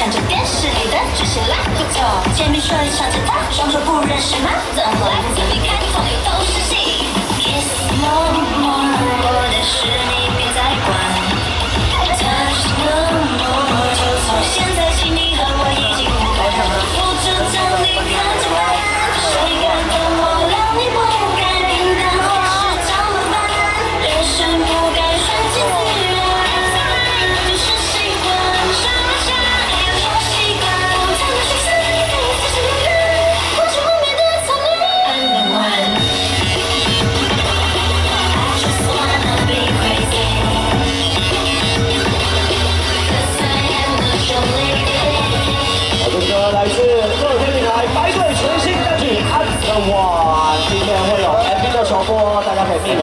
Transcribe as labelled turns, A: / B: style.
A: 看着电视里的这些烂剧组，见面说一嗓子，双手不认识吗？怎么？
B: 小伙